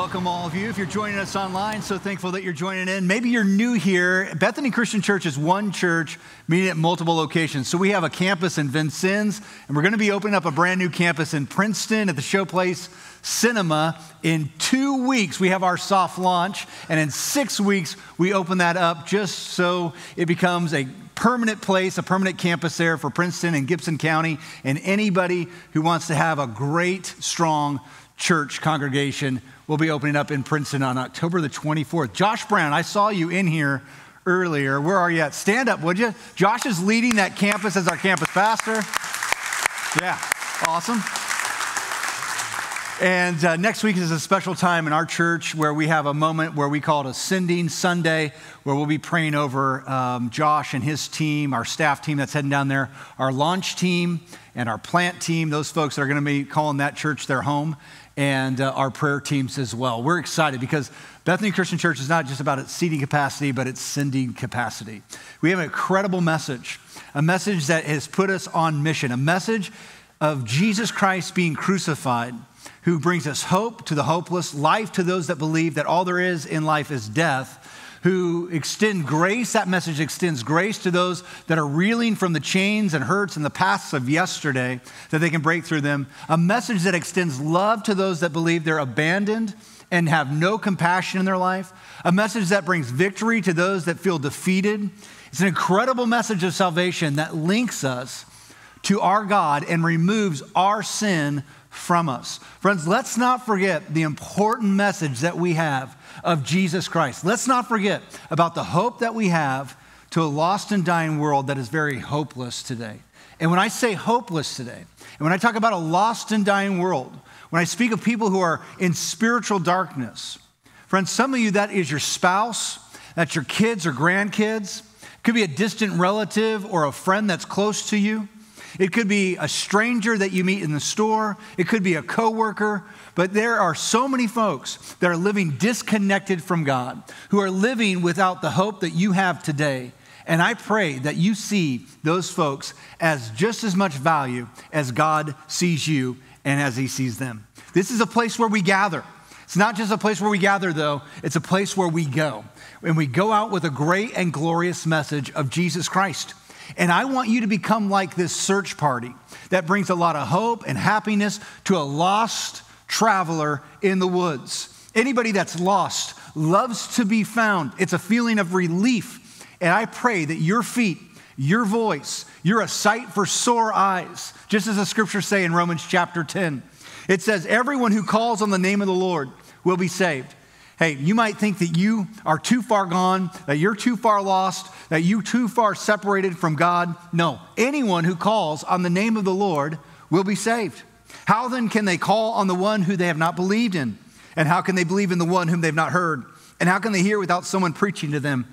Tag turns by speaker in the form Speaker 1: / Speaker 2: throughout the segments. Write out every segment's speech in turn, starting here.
Speaker 1: welcome all of you. If you're joining us online, so thankful that you're joining in. Maybe you're new here. Bethany Christian Church is one church meeting at multiple locations. So we have a campus in Vincennes, and we're going to be opening up a brand new campus in Princeton at the Showplace Cinema. In two weeks, we have our soft launch, and in six weeks, we open that up just so it becomes a permanent place, a permanent campus there for Princeton and Gibson County, and anybody who wants to have a great, strong church congregation will be opening up in Princeton on October the 24th. Josh Brown, I saw you in here earlier. Where are you at? Stand up, would you? Josh is leading that campus as our campus pastor. Yeah, awesome. And uh, next week is a special time in our church where we have a moment where we call it a Sending Sunday, where we'll be praying over um, Josh and his team, our staff team that's heading down there, our launch team, and our plant team. Those folks that are going to be calling that church their home and uh, our prayer teams as well. We're excited because Bethany Christian Church is not just about its seating capacity, but its sending capacity. We have an incredible message, a message that has put us on mission, a message of Jesus Christ being crucified, who brings us hope to the hopeless, life to those that believe that all there is in life is death who extend grace. That message extends grace to those that are reeling from the chains and hurts and the pasts of yesterday, that they can break through them. A message that extends love to those that believe they're abandoned and have no compassion in their life. A message that brings victory to those that feel defeated. It's an incredible message of salvation that links us to our God and removes our sin from us. Friends, let's not forget the important message that we have of Jesus Christ. Let's not forget about the hope that we have to a lost and dying world that is very hopeless today. And when I say hopeless today, and when I talk about a lost and dying world, when I speak of people who are in spiritual darkness, friends, some of you, that is your spouse, that's your kids or grandkids, could be a distant relative or a friend that's close to you. It could be a stranger that you meet in the store. It could be a coworker. But there are so many folks that are living disconnected from God, who are living without the hope that you have today. And I pray that you see those folks as just as much value as God sees you and as He sees them. This is a place where we gather. It's not just a place where we gather, though, it's a place where we go. And we go out with a great and glorious message of Jesus Christ. And I want you to become like this search party that brings a lot of hope and happiness to a lost traveler in the woods. Anybody that's lost loves to be found. It's a feeling of relief. And I pray that your feet, your voice, you're a sight for sore eyes, just as the scriptures say in Romans chapter 10. It says, Everyone who calls on the name of the Lord will be saved. Hey, you might think that you are too far gone, that you're too far lost, that you're too far separated from God. No, anyone who calls on the name of the Lord will be saved. How then can they call on the one who they have not believed in? And how can they believe in the one whom they've not heard? And how can they hear without someone preaching to them?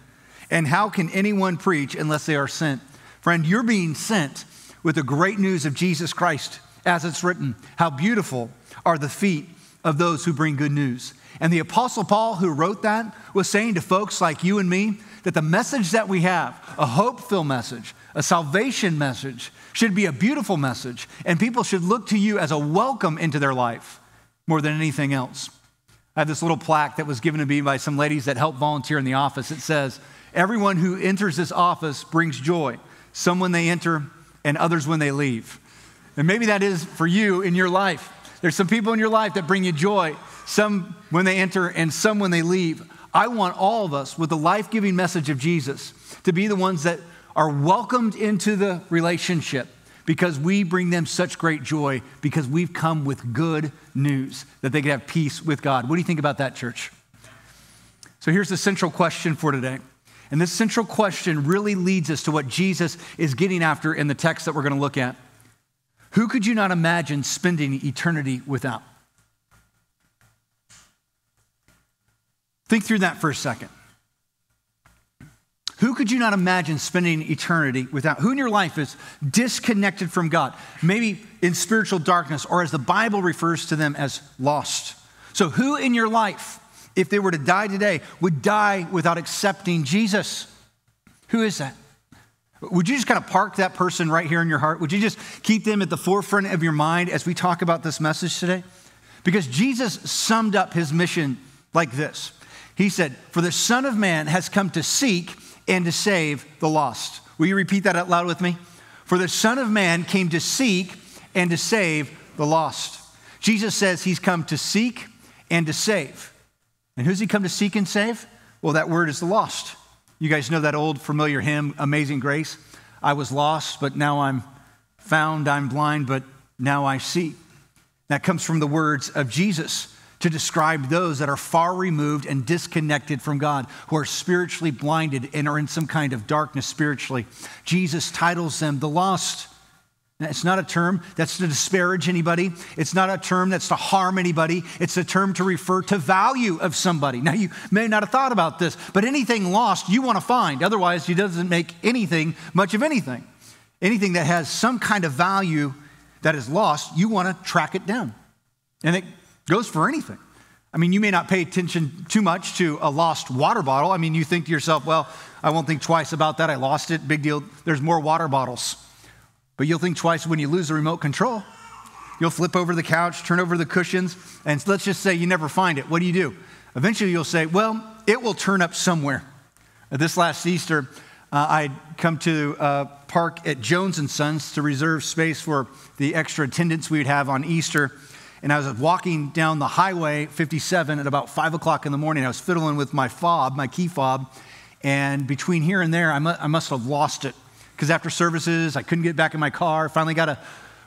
Speaker 1: And how can anyone preach unless they are sent? Friend, you're being sent with the great news of Jesus Christ, as it's written. How beautiful are the feet of those who bring good news. And the Apostle Paul, who wrote that, was saying to folks like you and me that the message that we have, a hope filled message, a salvation message, should be a beautiful message. And people should look to you as a welcome into their life more than anything else. I have this little plaque that was given to me by some ladies that help volunteer in the office. It says, Everyone who enters this office brings joy, some when they enter and others when they leave. And maybe that is for you in your life. There's some people in your life that bring you joy, some when they enter and some when they leave. I want all of us with the life giving message of Jesus to be the ones that are welcomed into the relationship because we bring them such great joy because we've come with good news that they can have peace with God. What do you think about that, church? So here's the central question for today. And this central question really leads us to what Jesus is getting after in the text that we're going to look at. Who could you not imagine spending eternity without? Think through that for a second. Who could you not imagine spending eternity without? Who in your life is disconnected from God? Maybe in spiritual darkness, or as the Bible refers to them as lost. So, who in your life, if they were to die today, would die without accepting Jesus? Who is that? Would you just kind of park that person right here in your heart? Would you just keep them at the forefront of your mind as we talk about this message today? Because Jesus summed up his mission like this He said, For the Son of Man has come to seek and to save the lost. Will you repeat that out loud with me? For the Son of Man came to seek and to save the lost. Jesus says he's come to seek and to save. And who's he come to seek and save? Well, that word is the lost. You guys know that old familiar hymn, Amazing Grace? I was lost, but now I'm found. I'm blind, but now I see. That comes from the words of Jesus to describe those that are far removed and disconnected from God, who are spiritually blinded and are in some kind of darkness spiritually. Jesus titles them the lost. It's not a term that's to disparage anybody. It's not a term that's to harm anybody. It's a term to refer to value of somebody. Now, you may not have thought about this, but anything lost you want to find. Otherwise, it doesn't make anything much of anything. Anything that has some kind of value that is lost, you want to track it down. And it goes for anything. I mean, you may not pay attention too much to a lost water bottle. I mean, you think to yourself, well, I won't think twice about that. I lost it. Big deal. There's more water bottles. But you'll think twice when you lose the remote control. You'll flip over the couch, turn over the cushions, and let's just say you never find it. What do you do? Eventually you'll say, well, it will turn up somewhere. This last Easter, uh, I'd come to uh, park at Jones and Sons to reserve space for the extra attendance we would have on Easter. And I was walking down the highway 57 at about 5 o'clock in the morning. I was fiddling with my fob, my key fob. And between here and there, I, mu- I must have lost it. Because after services, I couldn't get back in my car. Finally got a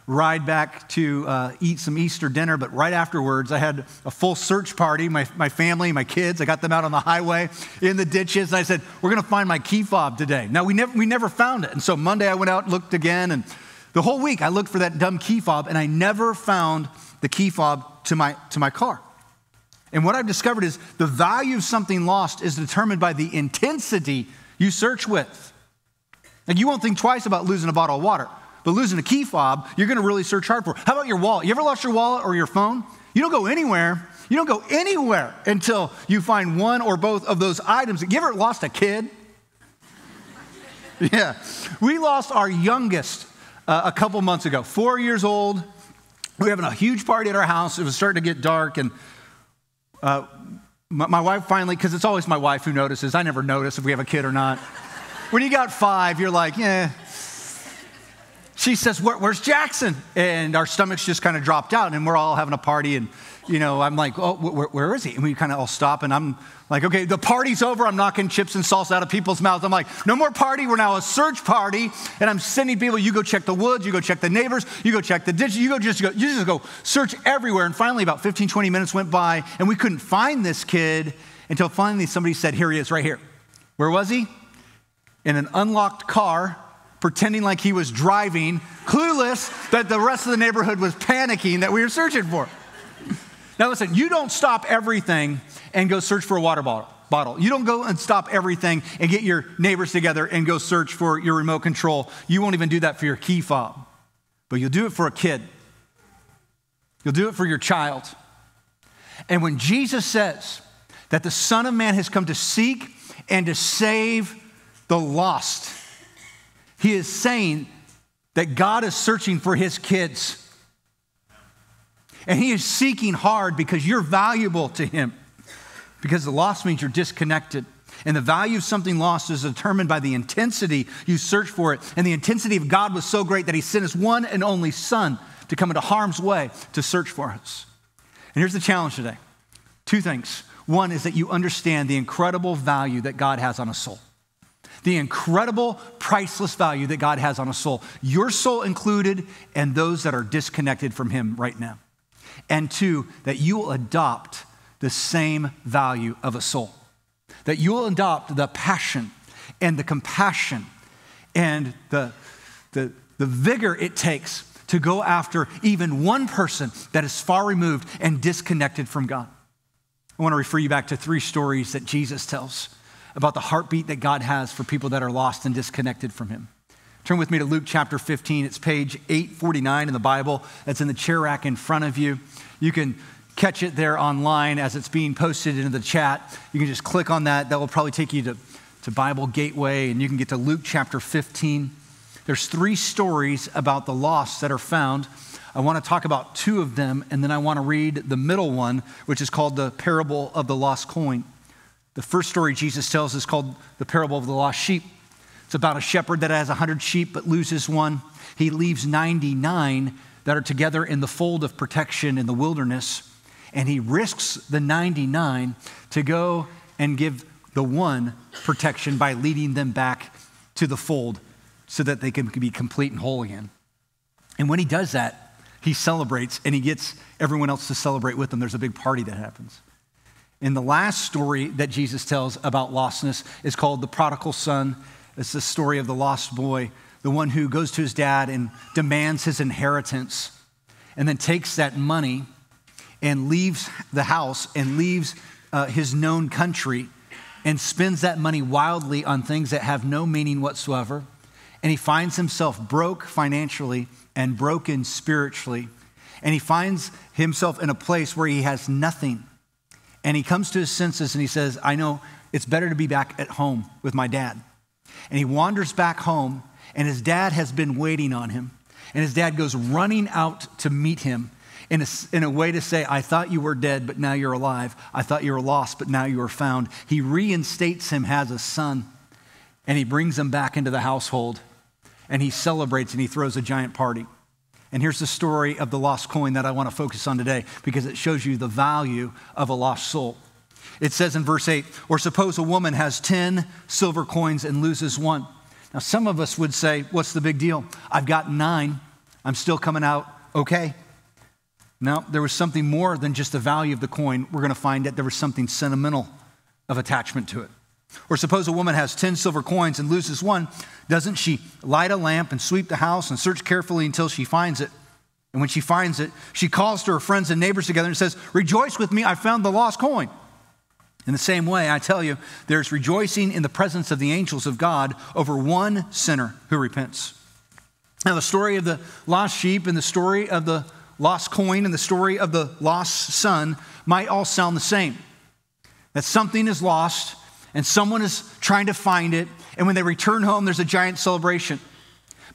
Speaker 1: ride back to uh, eat some Easter dinner. But right afterwards, I had a full search party. My, my family, my kids, I got them out on the highway in the ditches. And I said, We're going to find my key fob today. Now, we never, we never found it. And so Monday, I went out, and looked again. And the whole week, I looked for that dumb key fob. And I never found the key fob to my, to my car. And what I've discovered is the value of something lost is determined by the intensity you search with. Like you won't think twice about losing a bottle of water, but losing a key fob, you're going to really search hard for. How about your wallet? You ever lost your wallet or your phone? You don't go anywhere. You don't go anywhere until you find one or both of those items. You ever lost a kid? yeah. We lost our youngest uh, a couple months ago, four years old. We were having a huge party at our house. It was starting to get dark, and uh, my, my wife finally, because it's always my wife who notices. I never notice if we have a kid or not. When you got five, you're like, yeah. She says, Where, Where's Jackson? And our stomachs just kind of dropped out, and we're all having a party, and you know, I'm like, oh, where, where is he? And we kind of all stop, and I'm like, okay, the party's over. I'm knocking chips and salsa out of people's mouths. I'm like, no more party. We're now a search party, and I'm sending people. You go check the woods. You go check the neighbors. You go check the ditch. You go just go. You just go search everywhere. And finally, about 15, 20 minutes went by, and we couldn't find this kid until finally somebody said, "Here he is, right here." Where was he? In an unlocked car pretending like he was driving, clueless that the rest of the neighborhood was panicking that we were searching for. Now, listen, you don't stop everything and go search for a water bottle. You don't go and stop everything and get your neighbors together and go search for your remote control. You won't even do that for your key fob, but you'll do it for a kid. You'll do it for your child. And when Jesus says that the Son of Man has come to seek and to save the lost, he is saying that God is searching for his kids. And he is seeking hard because you're valuable to him. Because the lost means you're disconnected. And the value of something lost is determined by the intensity you search for it. And the intensity of God was so great that he sent his one and only Son to come into harm's way to search for us. And here's the challenge today two things. One is that you understand the incredible value that God has on a soul. The incredible, priceless value that God has on a soul, your soul included, and those that are disconnected from Him right now and two, that you will adopt the same value of a soul. That you will adopt the passion and the compassion and the, the, the vigor it takes to go after even one person that is far removed and disconnected from God. I want to refer you back to three stories that Jesus tells about the heartbeat that God has for people that are lost and disconnected from Him. Turn with me to Luke chapter 15. It's page 849 in the Bible. That's in the chair rack in front of you. You can catch it there online as it's being posted into the chat. You can just click on that. That will probably take you to, to Bible Gateway, and you can get to Luke chapter 15. There's three stories about the lost that are found I want to talk about two of them, and then I want to read the middle one, which is called the parable of the lost coin. The first story Jesus tells is called the parable of the lost sheep. It's about a shepherd that has 100 sheep but loses one. He leaves 99 that are together in the fold of protection in the wilderness, and he risks the 99 to go and give the one protection by leading them back to the fold so that they can be complete and whole again. And when he does that, he celebrates and he gets everyone else to celebrate with him. There's a big party that happens. And the last story that Jesus tells about lostness is called the prodigal son. It's the story of the lost boy, the one who goes to his dad and demands his inheritance, and then takes that money and leaves the house and leaves uh, his known country and spends that money wildly on things that have no meaning whatsoever. And he finds himself broke financially and broken spiritually. And he finds himself in a place where he has nothing and he comes to his senses and he says, I know it's better to be back at home with my dad. And he wanders back home, and his dad has been waiting on him. And his dad goes running out to meet him in a, in a way to say, I thought you were dead, but now you're alive. I thought you were lost, but now you are found. He reinstates him as a son, and he brings him back into the household, and he celebrates and he throws a giant party. And here's the story of the lost coin that I want to focus on today because it shows you the value of a lost soul. It says in verse 8, or suppose a woman has 10 silver coins and loses one. Now, some of us would say, What's the big deal? I've got nine. I'm still coming out okay. Now, there was something more than just the value of the coin. We're going to find that there was something sentimental of attachment to it. Or suppose a woman has 10 silver coins and loses one. Doesn't she light a lamp and sweep the house and search carefully until she finds it? And when she finds it, she calls to her friends and neighbors together and says, Rejoice with me, I found the lost coin. In the same way, I tell you, there's rejoicing in the presence of the angels of God over one sinner who repents. Now, the story of the lost sheep and the story of the lost coin and the story of the lost son might all sound the same. That something is lost and someone is trying to find it. And when they return home, there's a giant celebration.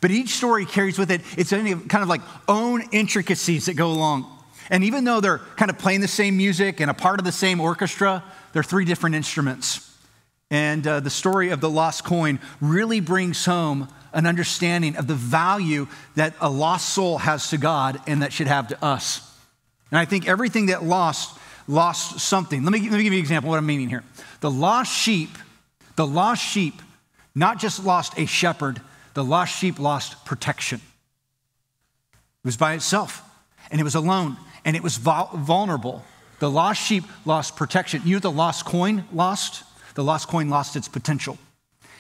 Speaker 1: But each story carries with it its own kind of like own intricacies that go along. And even though they're kind of playing the same music and a part of the same orchestra, they're three different instruments. And uh, the story of the lost coin really brings home an understanding of the value that a lost soul has to God and that should have to us. And I think everything that lost lost something. Let me, let me give you an example of what I'm meaning here. The lost sheep, the lost sheep, not just lost a shepherd, the lost sheep lost protection. It was by itself, and it was alone, and it was vulnerable. The lost sheep lost protection. You, the lost coin, lost? The lost coin lost its potential.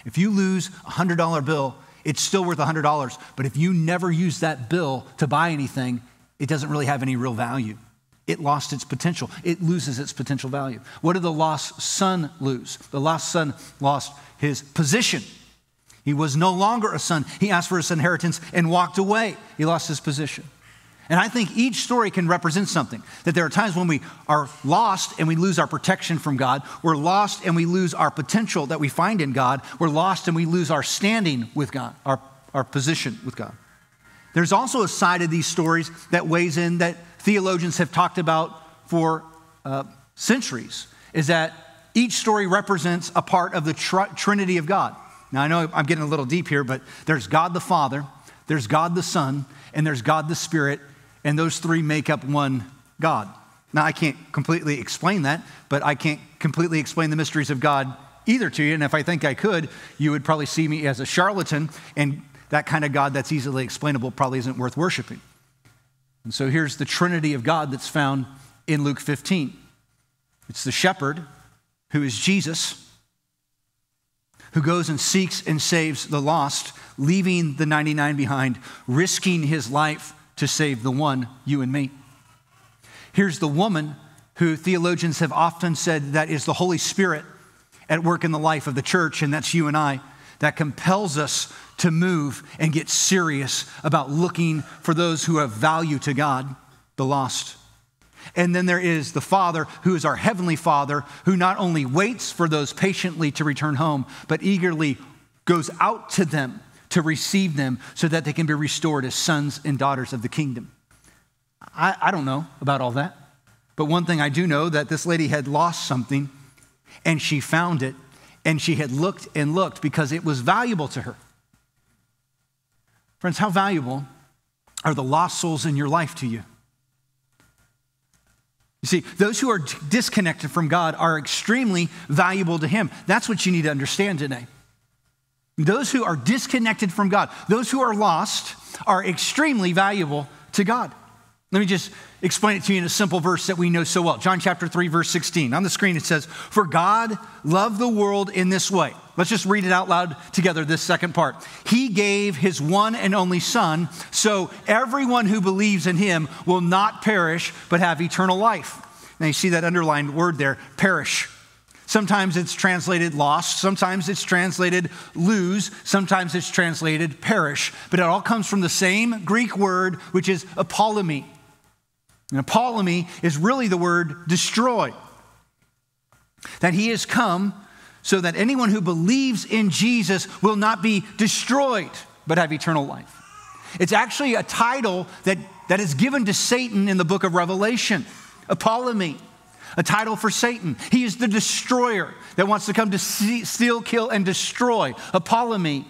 Speaker 1: If you lose a $100 bill, it's still worth $100. But if you never use that bill to buy anything, it doesn't really have any real value it lost its potential. It loses its potential value. What did the lost son lose? The lost son lost his position. He was no longer a son. He asked for his inheritance and walked away. He lost his position. And I think each story can represent something. That there are times when we are lost and we lose our protection from God. We're lost and we lose our potential that we find in God. We're lost and we lose our standing with God, our, our position with God. There's also a side of these stories that weighs in that theologians have talked about for uh, centuries is that each story represents a part of the tr- Trinity of God. Now, I know I'm getting a little deep here, but there's God the Father, there's God the Son, and there's God the Spirit, and those three make up one God. Now, I can't completely explain that, but I can't completely explain the mysteries of God either to you. And if I think I could, you would probably see me as a charlatan, and that kind of God that's easily explainable probably isn't worth worshiping. And so here's the Trinity of God that's found in Luke 15 it's the shepherd, who is Jesus, who goes and seeks and saves the lost, leaving the 99 behind, risking his life to save the one, you and me. Here's the woman who theologians have often said that is the Holy Spirit at work in the life of the church, and that's you and I, that compels us to move and get serious about looking for those who have value to God, the lost. And then there is the Father, who is our Heavenly Father, who not only waits for those patiently to return home, but eagerly goes out to them to receive them so that they can be restored as sons and daughters of the kingdom. I, I don't know about all that. But one thing I do know that this lady had lost something and she found it and she had looked and looked because it was valuable to her. Friends, how valuable are the lost souls in your life to you? You see, those who are disconnected from God are extremely valuable to Him. That's what you need to understand today. Those who are disconnected from God, those who are lost, are extremely valuable to God. Let me just explain it to you in a simple verse that we know so well. John chapter 3, verse 16. On the screen it says, For God loved the world in this way. Let's just read it out loud together, this second part. He gave his one and only Son, so everyone who believes in him will not perish, but have eternal life. Now you see that underlined word there, perish. Sometimes it's translated lost, sometimes it's translated lose, sometimes it's translated perish, but it all comes from the same Greek word, which is apollumi. And apollumi is really the word destroy. That he has come so that anyone who believes in Jesus will not be destroyed, but have eternal life. It's actually a title that, that is given to Satan in the book of Revelation, apollumi a title for Satan. He is the destroyer that wants to come to steal, kill, and destroy. Apollumi.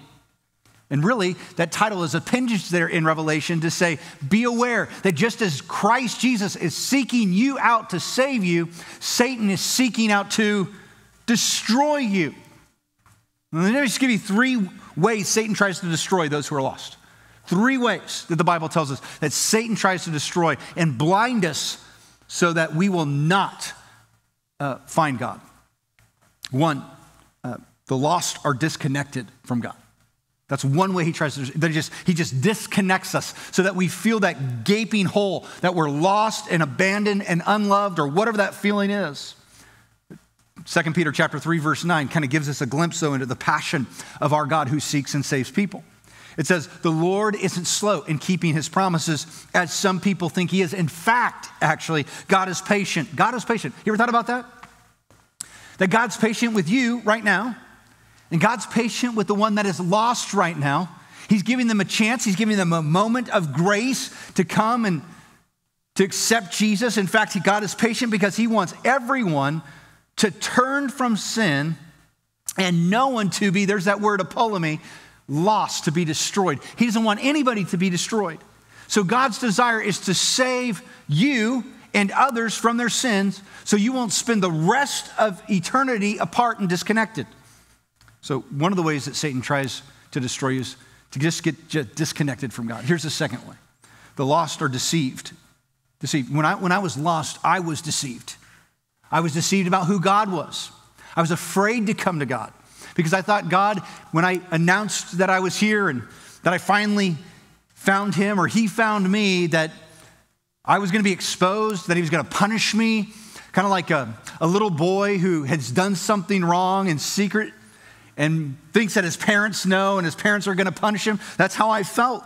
Speaker 1: And really, that title is appended there in Revelation to say, be aware that just as Christ Jesus is seeking you out to save you, Satan is seeking out to destroy you. Let me just give you three ways Satan tries to destroy those who are lost. Three ways that the Bible tells us that Satan tries to destroy and blind us so that we will not uh, find God. One, uh, the lost are disconnected from God. That's one way he tries to, just, he just disconnects us so that we feel that gaping hole, that we're lost and abandoned and unloved or whatever that feeling is. 2 Peter chapter 3 verse 9 kind of gives us a glimpse though into the passion of our God who seeks and saves people. It says, The Lord isn't slow in keeping his promises, as some people think he is. In fact, actually, God is patient. God is patient. You ever thought about that? That God's patient with you right now, and God's patient with the one that is lost right now. He's giving them a chance, He's giving them a moment of grace to come and to accept Jesus. In fact, God is patient because He wants everyone to turn from sin and no one to be, there's that word apollumi, lost, to be destroyed. He doesn't want anybody to be destroyed. So God's desire is to save you and others from their sins so you won't spend the rest of eternity apart and disconnected. So, one of the ways that Satan tries to destroy you is to just get just disconnected from God. Here's the second way the lost are deceived. Deceived. When I, when I was lost, I was deceived. I was deceived about who God was. I was afraid to come to God because I thought God, when I announced that I was here and that I finally found him or he found me, that I was going to be exposed, that he was going to punish me, kind of like a, a little boy who has done something wrong in secret and thinks that his parents know and his parents are going to punish him. That's how I felt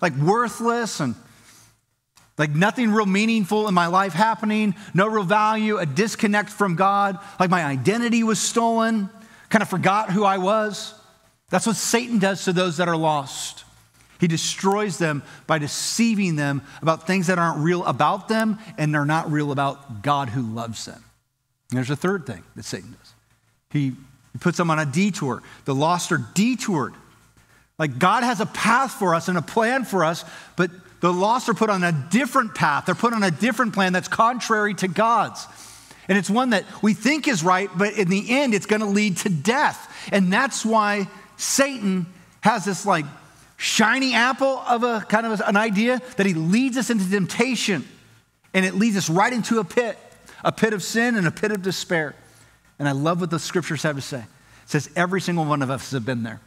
Speaker 1: like worthless and like nothing real meaningful in my life happening, no real value, a disconnect from God, like my identity was stolen kind of forgot who I was. That's what Satan does to those that are lost. He destroys them by deceiving them about things that aren't real about them and they're not real about God who loves them. And there's a third thing that Satan does he, he puts them on a detour. The lost are detoured. Like God has a path for us and a plan for us, but the lost are put on a different path. They're put on a different plan that's contrary to God's. And it's one that we think is right, but in the end, it's going to lead to death. And that's why Satan has this like shiny apple of a kind of an idea that he leads us into temptation and it leads us right into a pit, a pit of sin and a pit of despair. And I love what the scriptures have to say. It says every single one of us have been there.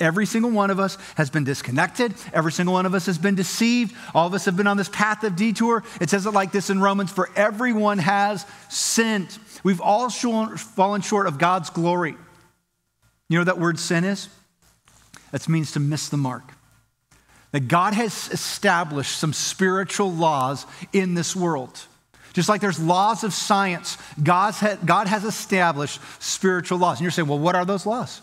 Speaker 1: Every single one of us has been disconnected. Every single one of us has been deceived. All of us have been on this path of detour. It says it like this in Romans For everyone has sinned. We've all fallen short of God's glory. You know what that word sin is? That means to miss the mark. That God has established some spiritual laws in this world. Just like there's laws of science, God has established spiritual laws. And you're saying, well, what are those laws?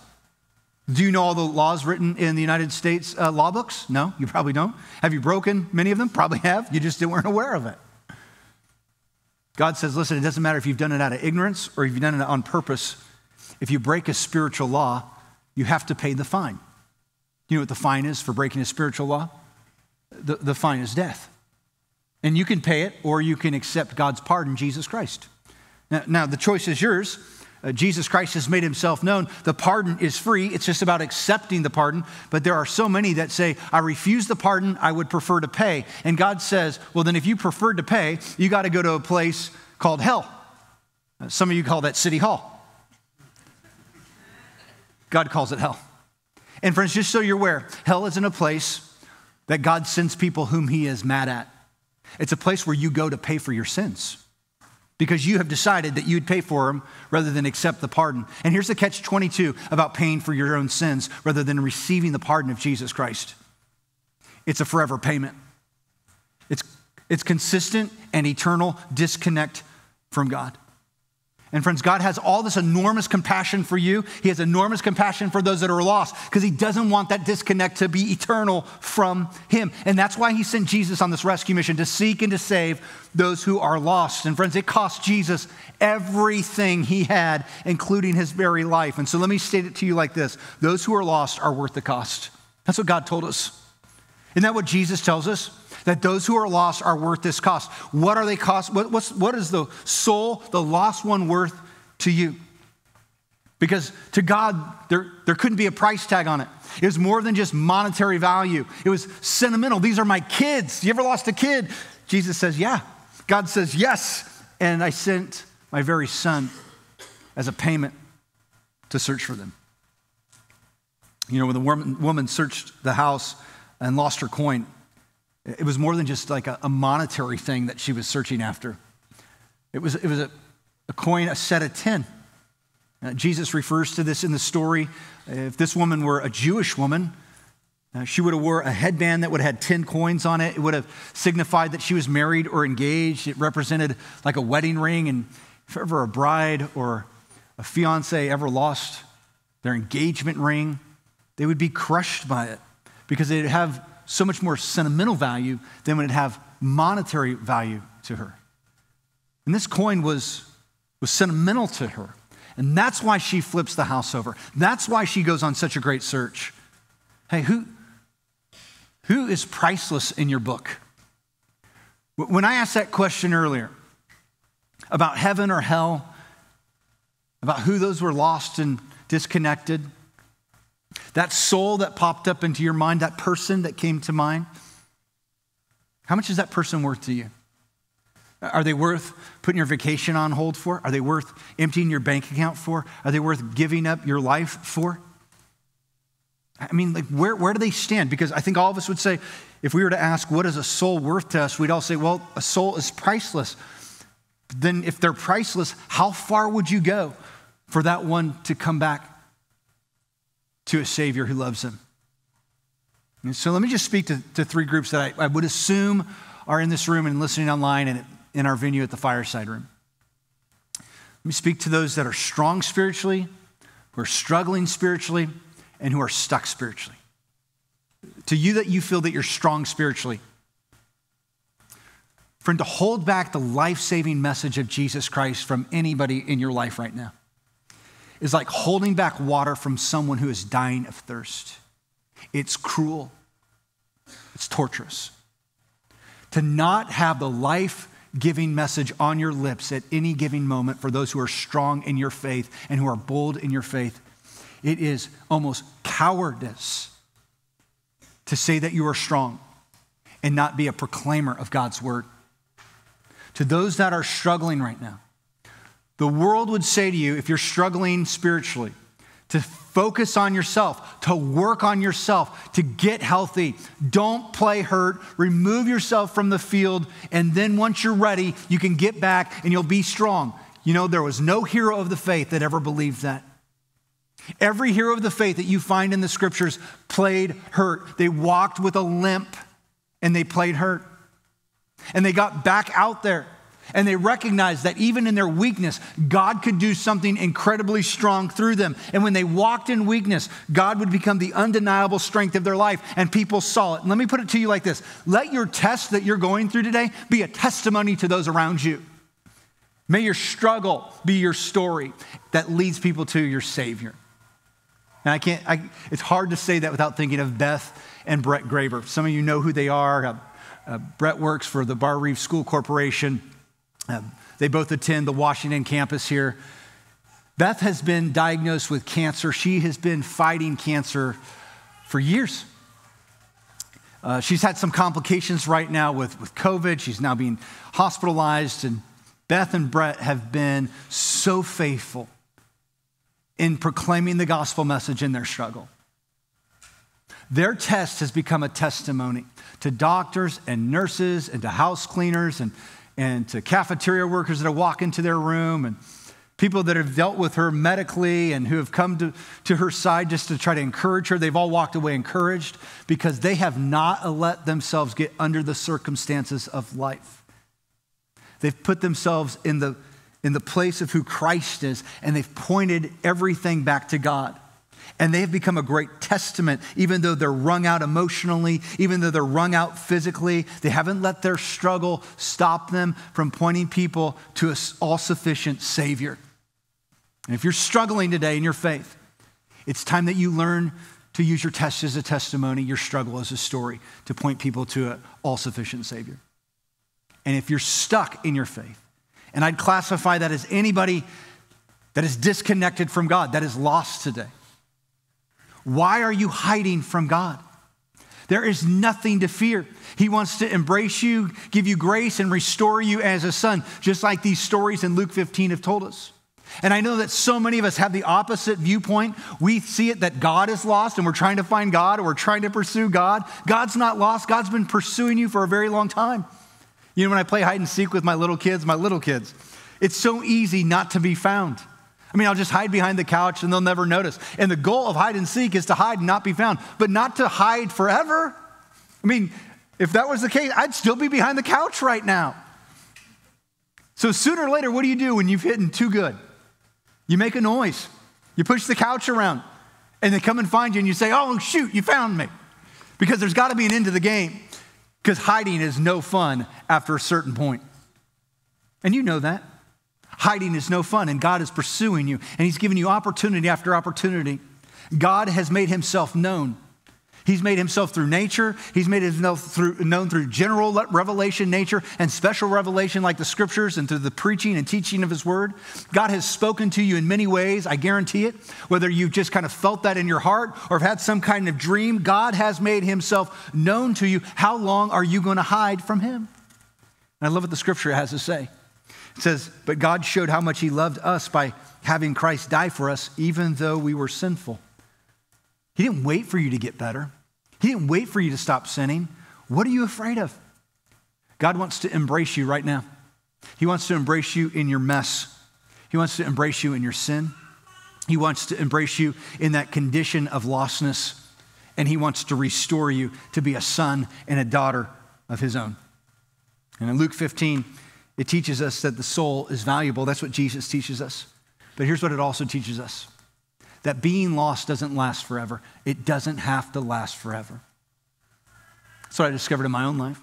Speaker 1: Do you know all the laws written in the United States uh, law books? No, you probably don't. Have you broken many of them? Probably have. You just weren't aware of it. God says, listen, it doesn't matter if you've done it out of ignorance or if you've done it on purpose. If you break a spiritual law, you have to pay the fine. You know what the fine is for breaking a spiritual law? The, the fine is death. And you can pay it or you can accept God's pardon, Jesus Christ. Now, now the choice is yours. Uh, Jesus Christ has made himself known. The pardon is free. It's just about accepting the pardon. But there are so many that say, I refuse the pardon. I would prefer to pay. And God says, well, then if you prefer to pay, you got to go to a place called hell. Uh, some of you call that City Hall. God calls it hell. And friends, just so you're aware, hell isn't a place that God sends people whom he is mad at. It's a place where you go to pay for your sins because you have decided that you'd pay for them rather than accept the pardon. And here's the catch 22 about paying for your own sins rather than receiving the pardon of Jesus Christ it's a forever payment, it's, it's consistent and eternal disconnect from God. And friends, God has all this enormous compassion for you. He has enormous compassion for those that are lost because He doesn't want that disconnect to be eternal from Him. And that's why He sent Jesus on this rescue mission to seek and to save those who are lost. And friends, it cost Jesus everything He had, including His very life. And so let me state it to you like this those who are lost are worth the cost. That's what God told us. Isn't that what Jesus tells us? That those who are lost are worth this cost. What are they cost? What, what's, what is the soul, the lost one, worth to you? Because to God, there, there couldn't be a price tag on it. It was more than just monetary value, it was sentimental. These are my kids. You ever lost a kid? Jesus says, Yeah. God says, Yes. And I sent my very son as a payment to search for them. You know, when the woman, woman searched the house and lost her coin, it was more than just like a, a monetary thing that she was searching after. It was, it was a, a coin, a set of 10. Uh, Jesus refers to this in the story. If this woman were a Jewish woman, uh, she would have wore a headband that would have had 10 coins on it. It would have signified that she was married or engaged. It represented like a wedding ring. And if ever a bride or a fiance ever lost their engagement ring, they would be crushed by it because they'd have so much more sentimental value than would it have monetary value to her. And this coin was, was sentimental to her. And that's why she flips the house over. That's why she goes on such a great search. Hey, who, who is priceless in your book? When I asked that question earlier about heaven or hell, about who those were lost and disconnected, that soul that popped up into your mind, that person that came to mind, how much is that person worth to you? Are they worth putting your vacation on hold for? Are they worth emptying your bank account for? Are they worth giving up your life for? I mean, like, where, where do they stand? Because I think all of us would say, if we were to ask, what is a soul worth to us? We'd all say, well, a soul is priceless. Then, if they're priceless, how far would you go for that one to come back to a Savior who loves them. And so let me just speak to, to three groups that I, I would assume are in this room and listening online and in our venue at the fireside room. Let me speak to those that are strong spiritually, who are struggling spiritually, and who are stuck spiritually. To you that you feel that you're strong spiritually, friend, to hold back the life saving message of Jesus Christ from anybody in your life right now is like holding back water from someone who is dying of thirst. It's cruel, it's torturous. To not have the life giving message on your lips at any given moment for those who are strong in your faith and who are bold in your faith, it is almost cowardice to say that you are strong and not be a proclaimer of God's word. To those that are struggling right now, the world would say to you, if you're struggling spiritually, to focus on yourself, to work on yourself, to get healthy. Don't play hurt. Remove yourself from the field. And then once you're ready, you can get back and you'll be strong. You know, there was no hero of the faith that ever believed that. Every hero of the faith that you find in the scriptures played hurt. They walked with a limp and they played hurt. And they got back out there And they recognized that even in their weakness, God could do something incredibly strong through them. And when they walked in weakness, God would become the undeniable strength of their life, and people saw it. And let me put it to you like this let your test that you're going through today be a testimony to those around you. May your struggle be your story that leads people to your Savior. And I can't, I, it's hard to say that without thinking of Beth and Brett Graber. Some of you know who they are. Uh, uh, Brett works for the Barr-Reeve School Corporation. Uh, they both attend the Washington campus here. Beth has been diagnosed with cancer. She has been fighting cancer for years. Uh, she's had some complications right now with, with COVID. She's now being hospitalized. And Beth and Brett have been so faithful in proclaiming the gospel message in their struggle. Their test has become a testimony to doctors and nurses and to house cleaners and, and to cafeteria workers that walk into their room and people that have dealt with her medically and who have come to, to her side just to try to encourage her. They've all walked away encouraged because they have not let themselves get under the circumstances of life. They've put themselves in the in the place of who Christ is, and they've pointed everything back to God. And they have become a great testament, even though they're wrung out emotionally, even though they're wrung out physically. They haven't let their struggle stop them from pointing people to an all sufficient Savior. And if you're struggling today in your faith, it's time that you learn to use your test as a testimony, your struggle as a story, to point people to an all sufficient Savior. And if you're stuck in your faith, and I'd classify that as anybody that is disconnected from God, that is lost today. Why are you hiding from God? There is nothing to fear. He wants to embrace you, give you grace, and restore you as a son, just like these stories in Luke 15 have told us. And I know that so many of us have the opposite viewpoint. We see it that God is lost and we're trying to find God or we're trying to pursue God. God's not lost, God's been pursuing you for a very long time. You know, when I play hide and seek with my little kids, my little kids, it's so easy not to be found. I mean, I'll just hide behind the couch and they'll never notice. And the goal of hide and seek is to hide and not be found, but not to hide forever. I mean, if that was the case, I'd still be behind the couch right now. So sooner or later, what do you do when you've hidden too good? You make a noise, you push the couch around, and they come and find you and you say, Oh, shoot, you found me. Because there's got to be an end to the game. Because hiding is no fun after a certain point. And you know that. Hiding is no fun, and God is pursuing you, and He's giving you opportunity after opportunity. God has made Himself known. He's made himself through nature. He's made himself through, known through general revelation, nature, and special revelation like the scriptures and through the preaching and teaching of his word. God has spoken to you in many ways, I guarantee it. Whether you've just kind of felt that in your heart or have had some kind of dream, God has made himself known to you. How long are you going to hide from him? And I love what the scripture has to say. It says, But God showed how much He loved us by having Christ die for us, even though we were sinful. He didn't wait for you to get better, He didn't wait for you to stop sinning. What are you afraid of? God wants to embrace you right now. He wants to embrace you in your mess. He wants to embrace you in your sin. He wants to embrace you in that condition of lostness. And He wants to restore you to be a son and a daughter of His own. And in Luke 15, it teaches us that the soul is valuable. That's what Jesus teaches us. But here's what it also teaches us that being lost doesn't last forever. It doesn't have to last forever. That's what I discovered in my own life.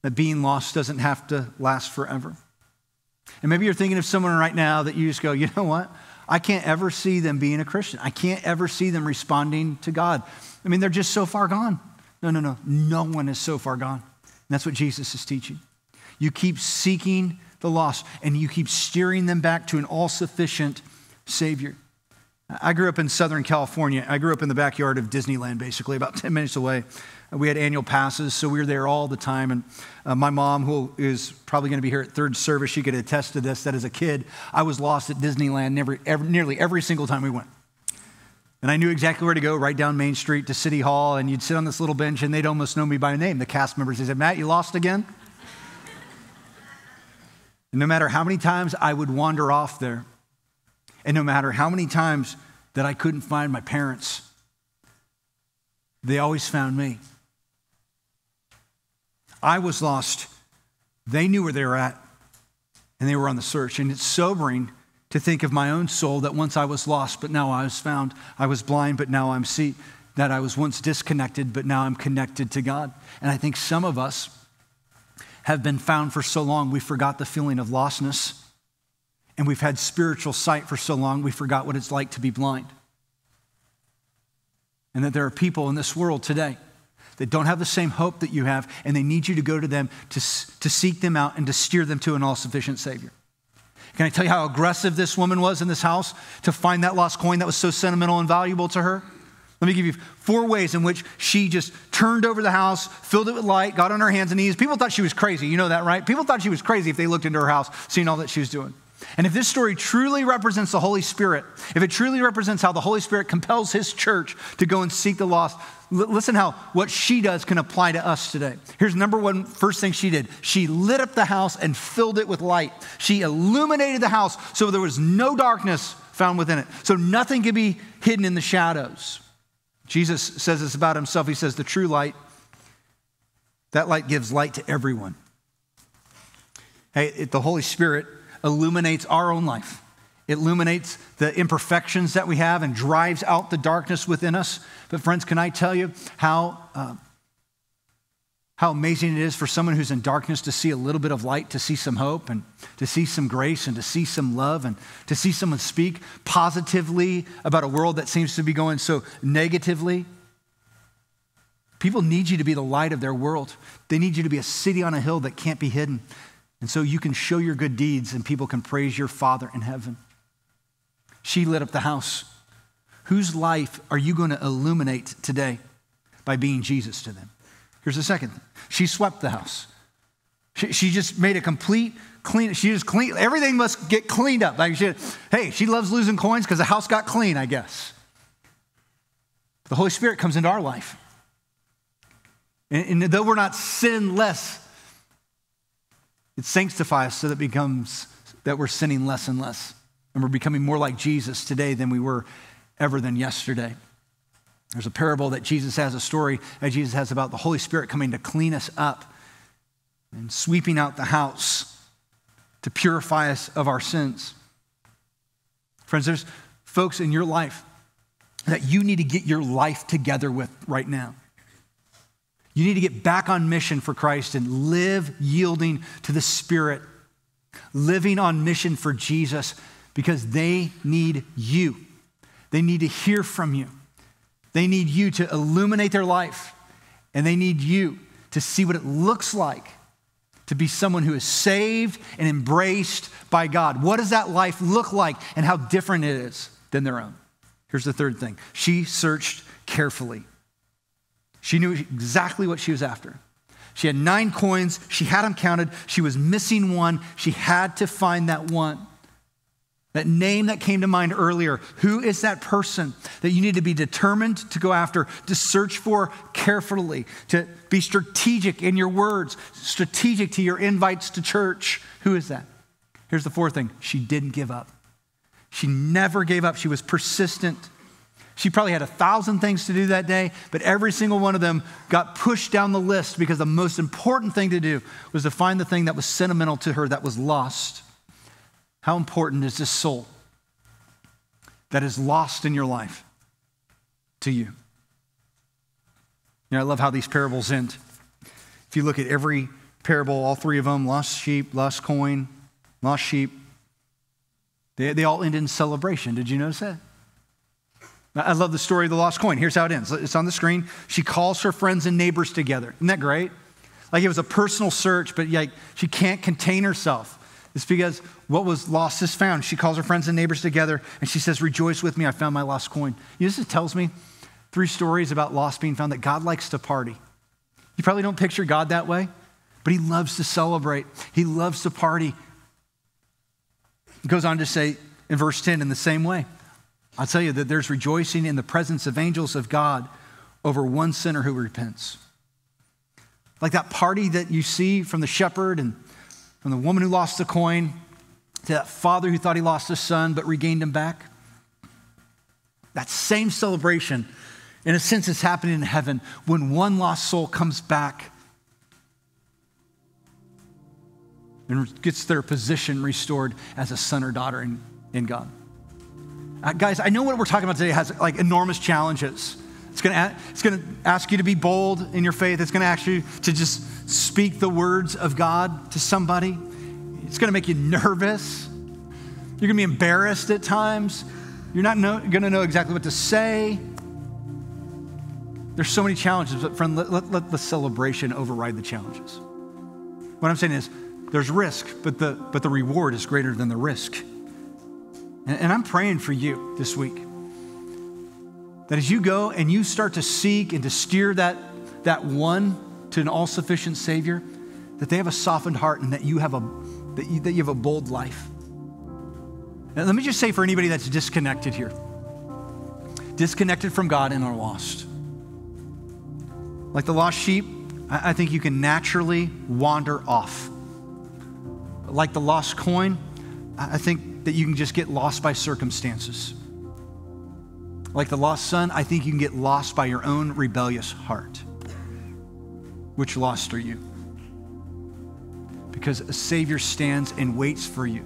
Speaker 1: That being lost doesn't have to last forever. And maybe you're thinking of someone right now that you just go, you know what? I can't ever see them being a Christian. I can't ever see them responding to God. I mean, they're just so far gone. No, no, no. No one is so far gone. And that's what Jesus is teaching. You keep seeking the lost and you keep steering them back to an all sufficient Savior. I grew up in Southern California. I grew up in the backyard of Disneyland, basically, about 10 minutes away. We had annual passes, so we were there all the time. And uh, my mom, who is probably going to be here at third service, she could attest to this that as a kid, I was lost at Disneyland never, nearly every single time we went. And I knew exactly where to go, right down Main Street to City Hall. And you'd sit on this little bench, and they'd almost know me by name, the cast members. They said, Matt, you lost again? And no matter how many times I would wander off there, and no matter how many times that I couldn't find my parents, they always found me. I was lost. They knew where they were at. And they were on the search. And it's sobering to think of my own soul that once I was lost, but now I was found. I was blind, but now I'm see. That I was once disconnected, but now I'm connected to God. And I think some of us have been found for so long, we forgot the feeling of lostness. And we've had spiritual sight for so long, we forgot what it's like to be blind. And that there are people in this world today that don't have the same hope that you have, and they need you to go to them to, to seek them out and to steer them to an all sufficient Savior. Can I tell you how aggressive this woman was in this house to find that lost coin that was so sentimental and valuable to her? Let me give you four ways in which she just turned over the house, filled it with light, got on her hands and knees. People thought she was crazy. You know that, right? People thought she was crazy if they looked into her house, seeing all that she was doing. And if this story truly represents the Holy Spirit, if it truly represents how the Holy Spirit compels his church to go and seek the lost, listen how what she does can apply to us today. Here's number one first thing she did. She lit up the house and filled it with light. She illuminated the house so there was no darkness found within it. So nothing could be hidden in the shadows. Jesus says this about himself. He says, The true light, that light gives light to everyone. Hey, it, the Holy Spirit illuminates our own life. It illuminates the imperfections that we have and drives out the darkness within us. But, friends, can I tell you how, uh, how amazing it is for someone who's in darkness to see a little bit of light, to see some hope, and to see some grace, and to see some love, and to see someone speak positively about a world that seems to be going so negatively? People need you to be the light of their world. They need you to be a city on a hill that can't be hidden. And so you can show your good deeds and people can praise your Father in heaven. She lit up the house. Whose life are you going to illuminate today by being Jesus to them? Here's the second thing. She swept the house. She, she just made a complete clean. She just clean. Everything must get cleaned up. Like she, hey, she loves losing coins because the house got clean, I guess. The Holy Spirit comes into our life. And, and though we're not sinless, it sanctifies so that it becomes that we're sinning less and less. And we're becoming more like Jesus today than we were ever than yesterday. There's a parable that Jesus has, a story that Jesus has about the Holy Spirit coming to clean us up and sweeping out the house to purify us of our sins. Friends, there's folks in your life that you need to get your life together with right now. You need to get back on mission for Christ and live yielding to the Spirit, living on mission for Jesus because they need you. They need to hear from you. They need you to illuminate their life, and they need you to see what it looks like to be someone who is saved and embraced by God. What does that life look like, and how different it is than their own? Here's the third thing she searched carefully. She knew exactly what she was after. She had nine coins. She had them counted. She was missing one. She had to find that one. That name that came to mind earlier, who is that person that you need to be determined to go after, to search for carefully, to be strategic in your words, strategic to your invites to church? Who is that? Here's the fourth thing she didn't give up. She never gave up. She was persistent. She probably had a thousand things to do that day, but every single one of them got pushed down the list because the most important thing to do was to find the thing that was sentimental to her that was lost. How important is this soul that is lost in your life to you? You know, I love how these parables end. If you look at every parable, all three of them lost sheep, lost coin, lost sheep they, they all end in celebration. Did you notice that? I love the story of the lost coin. Here's how it ends it's on the screen. She calls her friends and neighbors together. Isn't that great? Like it was a personal search, but like she can't contain herself. It's because what was lost is found. She calls her friends and neighbors together and she says, Rejoice with me, I found my lost coin. You know, this tells me three stories about lost being found that God likes to party. You probably don't picture God that way, but He loves to celebrate, He loves to party. He goes on to say in verse 10 in the same way. I'll tell you that there's rejoicing in the presence of angels of God over one sinner who repents. Like that party that you see from the shepherd and from the woman who lost the coin to that father who thought he lost his son but regained him back. That same celebration, in a sense, is happening in heaven when one lost soul comes back. and gets their position restored as a son or daughter in, in God. Uh, guys, I know what we're talking about today has like enormous challenges. It's gonna, it's gonna ask you to be bold in your faith. It's gonna ask you to just speak the words of God to somebody. It's gonna make you nervous. You're gonna be embarrassed at times. You're not know, gonna know exactly what to say. There's so many challenges, but friend, let, let, let the celebration override the challenges. What I'm saying is, there's risk, but the, but the reward is greater than the risk. And, and I'm praying for you this week that as you go and you start to seek and to steer that, that one to an all sufficient Savior, that they have a softened heart and that you have a, that you, that you have a bold life. Now, let me just say for anybody that's disconnected here, disconnected from God and are lost. Like the lost sheep, I, I think you can naturally wander off. Like the lost coin, I think that you can just get lost by circumstances. Like the lost son, I think you can get lost by your own rebellious heart. Which lost are you? Because a Savior stands and waits for you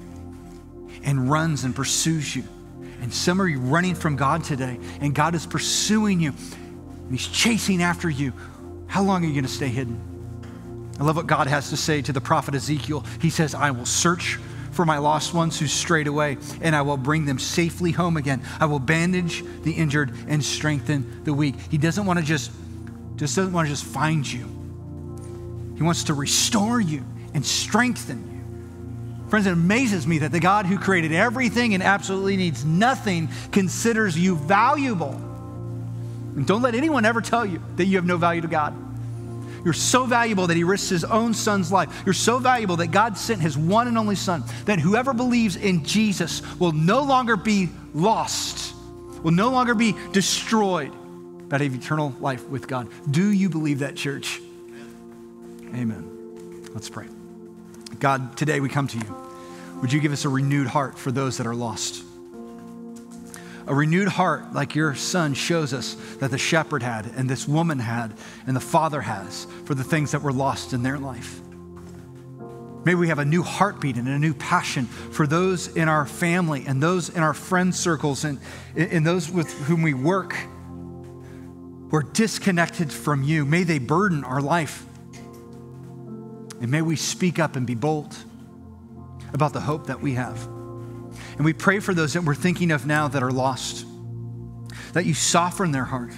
Speaker 1: and runs and pursues you. And some are running from God today, and God is pursuing you, and He's chasing after you. How long are you going to stay hidden? I love what God has to say to the prophet Ezekiel. He says, I will search for my lost ones who strayed away, and I will bring them safely home again. I will bandage the injured and strengthen the weak. He doesn't want to just, just doesn't want to just find you. He wants to restore you and strengthen you. Friends, it amazes me that the God who created everything and absolutely needs nothing considers you valuable. And don't let anyone ever tell you that you have no value to God. You're so valuable that he risks his own son's life. You're so valuable that God sent his one and only son, that whoever believes in Jesus will no longer be lost, will no longer be destroyed, but have eternal life with God. Do you believe that, church? Amen. Let's pray. God, today we come to you. Would you give us a renewed heart for those that are lost? A renewed heart like your son shows us that the shepherd had and this woman had and the father has for the things that were lost in their life. May we have a new heartbeat and a new passion for those in our family and those in our friend circles and in those with whom we work who are disconnected from you. May they burden our life. And may we speak up and be bold about the hope that we have. And we pray for those that we're thinking of now that are lost, that you soften their heart.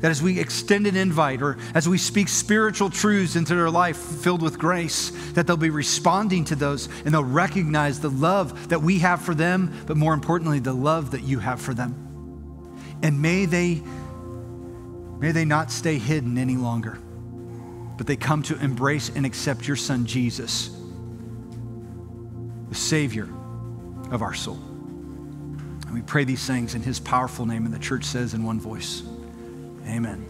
Speaker 1: That as we extend an invite or as we speak spiritual truths into their life filled with grace, that they'll be responding to those and they'll recognize the love that we have for them, but more importantly, the love that you have for them. And may they, may they not stay hidden any longer, but they come to embrace and accept your son, Jesus, the Savior of our soul. And we pray these things in his powerful name, and the church says in one voice, Amen.